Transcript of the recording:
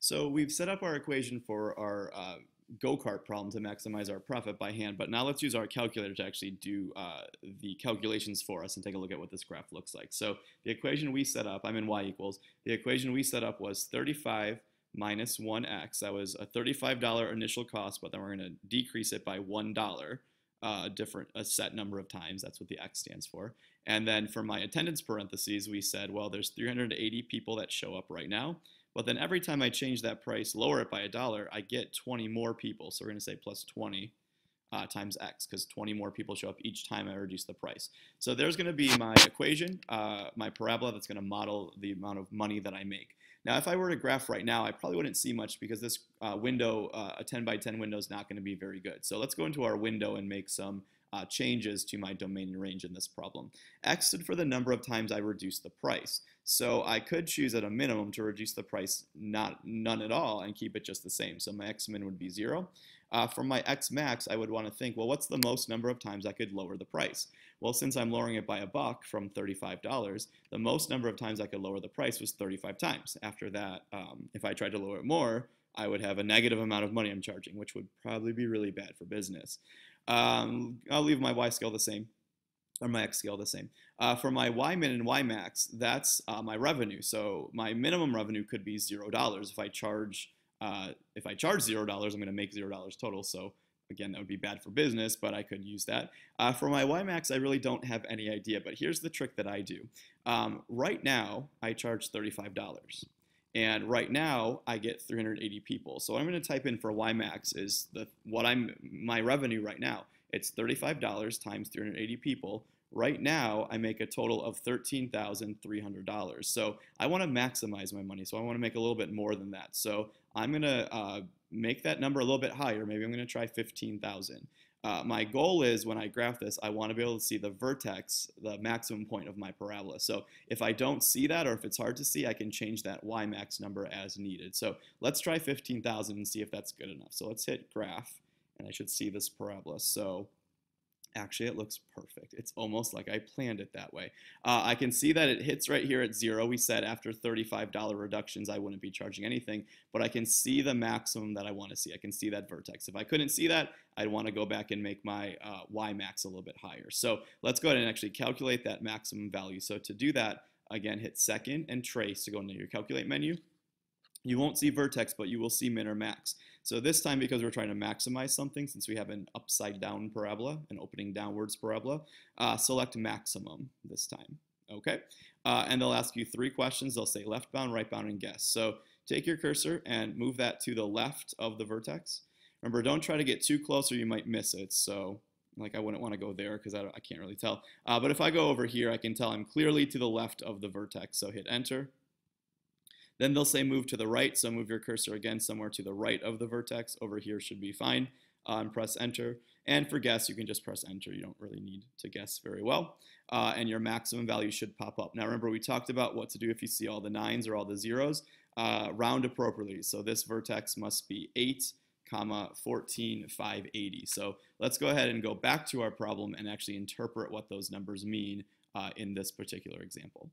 So we've set up our equation for our uh, go-kart problem to maximize our profit by hand, but now let's use our calculator to actually do uh, the calculations for us and take a look at what this graph looks like. So the equation we set up, I'm in y equals, the equation we set up was 35 minus 1x. That was a $35 initial cost, but then we're going to decrease it by $1 uh, different a set number of times. That's what the x stands for. And then for my attendance parentheses, we said, well, there's 380 people that show up right now. But then every time I change that price, lower it by a dollar, I get 20 more people. So we're going to say plus 20 uh, times x because 20 more people show up each time I reduce the price. So there's going to be my equation, uh, my parabola that's going to model the amount of money that I make. Now, if I were to graph right now, I probably wouldn't see much because this uh, window, uh, a 10 by 10 window is not going to be very good. So let's go into our window and make some uh, changes to my domain range in this problem. X stood for the number of times I reduced the price. So I could choose at a minimum to reduce the price not none at all and keep it just the same. So my X min would be zero. Uh, for my X max, I would want to think, well, what's the most number of times I could lower the price? Well, since I'm lowering it by a buck from $35, the most number of times I could lower the price was 35 times. After that, um, if I tried to lower it more, I would have a negative amount of money I'm charging, which would probably be really bad for business. Um, I'll leave my Y scale the same, or my X scale the same. Uh, for my Y min and Y max, that's uh, my revenue. So my minimum revenue could be zero dollars if I charge uh, if I charge zero dollars, I'm going to make zero dollars total. So again, that would be bad for business, but I could use that. Uh, for my Y max, I really don't have any idea, but here's the trick that I do. Um, right now, I charge $35. And right now, I get 380 people. So I'm going to type in for Y max is the what I'm my revenue right now. It's $35 times 380 people Right now, I make a total of $13,300. So I want to maximize my money. So I want to make a little bit more than that. So I'm going to uh, make that number a little bit higher. Maybe I'm going to try 15,000. Uh, my goal is when I graph this, I want to be able to see the vertex, the maximum point of my parabola. So if I don't see that or if it's hard to see, I can change that y max number as needed. So let's try 15,000 and see if that's good enough. So let's hit graph and I should see this parabola. So Actually, it looks perfect. It's almost like I planned it that way. Uh, I can see that it hits right here at zero. We said after $35 reductions, I wouldn't be charging anything, but I can see the maximum that I want to see. I can see that vertex. If I couldn't see that, I'd want to go back and make my uh, Y max a little bit higher. So let's go ahead and actually calculate that maximum value. So to do that, again, hit second and trace to go into your calculate menu. You won't see vertex, but you will see min or max. So this time, because we're trying to maximize something, since we have an upside down parabola, an opening downwards parabola, uh, select maximum this time. Okay, uh, and they'll ask you three questions. They'll say left bound, right bound, and guess. So take your cursor and move that to the left of the vertex. Remember, don't try to get too close or you might miss it. So like I wouldn't want to go there because I, I, can't really tell. Uh, but if I go over here, I can tell I'm clearly to the left of the vertex. So hit enter. Then they'll say move to the right, so move your cursor again somewhere to the right of the vertex. Over here should be fine. Uh, and press enter. And for guess, you can just press enter. You don't really need to guess very well. Uh, and your maximum value should pop up. Now remember, we talked about what to do if you see all the nines or all the zeros. Uh, round appropriately. So this vertex must be 8, comma 14, 580. So let's go ahead and go back to our problem and actually interpret what those numbers mean uh, in this particular example.